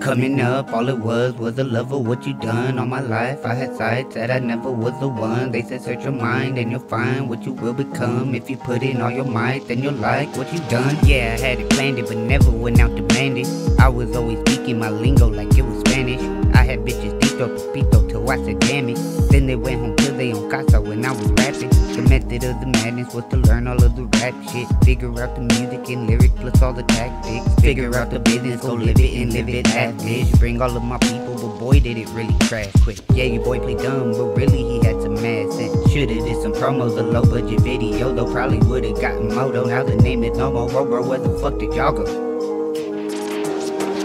Coming up, all it was was a love of what you done all my life. I had sights that I never was the one. They said search your mind and you'll find what you will become. If you put in all your might, then you'll like what you done. Yeah, I had it planned it, but never went out to plan it. I was always speaking my lingo like it was Spanish. I had bitches dito papito till I said damn it. Then they went home on casa when I was rapping. The method of the madness was to learn all of the rap shit. Figure out the music and lyrics plus all the tactics. Figure out the business, go live it and live it at this. Bring all of my people, but boy did it really crash quick. Yeah, your boy played dumb, but really he had some mad sense. Shoulda did some promos, a low budget video, though probably would've gotten moto. Now the name is no more, bro, where the fuck did y'all go?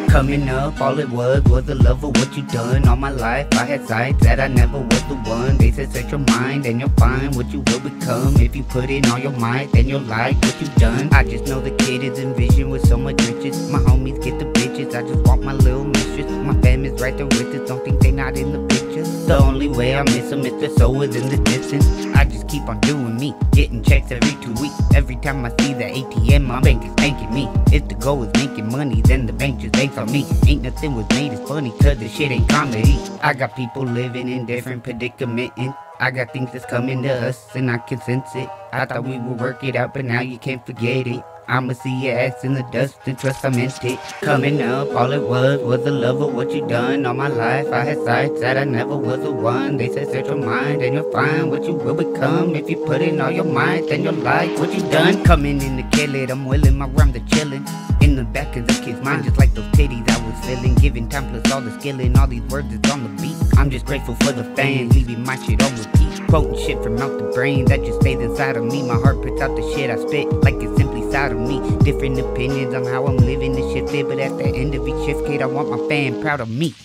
Coming up, all it was was a love of what you done all my life. I had sights that I never was the one. They said set your mind and you'll find what you will become. If you put in all your might, then you'll like what you done. I just know the kid is envisioned with so much riches. My homies get the bitches, I just want my little mistress. My fam is right there with us, don't think they not in the picture. The only way I miss them is the soul is in the distance. Just keep on doing me, getting checks every two weeks. Every time I see the ATM, my bank is thanking me. If the goal is making money, then the bank just banks on me. Ain't nothing was made as funny, cause the shit ain't comedy. I got people living in different predicaments. and I got things that's coming to us, and I can sense it. I thought we would work it out, but now you can't forget it. I'ma see your ass in the dust and trust I meant it. Coming up, all it was was a love of what you done all my life. I had sights that I never was the one. They said search your mind and you'll find what you will become. If you put in all your might, then you'll like what you done. Coming in to kill it, I'm willing my rhymes are chillin'. In the back of the kid's mind, just like those titties I was feeling. Giving time plus all the skill and all these words is on the beat. I'm just grateful for the fans, leaving my shit on repeat. Quoting shit from out the brain that just stays inside of me. My heart puts out the shit I spit like it's simply side of me. Different opinions on how I'm living this shit there, but at the end of each shift, kid, I want my fan proud of me.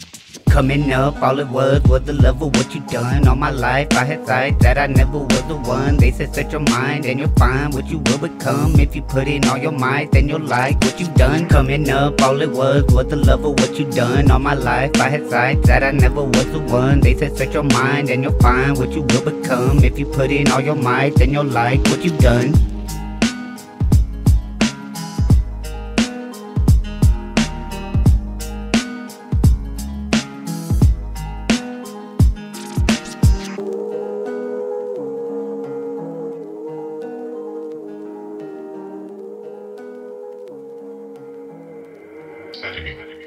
Coming up, all it was was the love of what you done all my life. I had sights that I never was the one. They said set your mind and you'll find what you will become. If you put in all your might, then you'll like what you done. Coming up, all it was was the love of what you done all my life. I had sights that I never was the one. They said set your mind and you'll find what you will become. If you put in all your might, then you'll like what you done. 在这边在这边。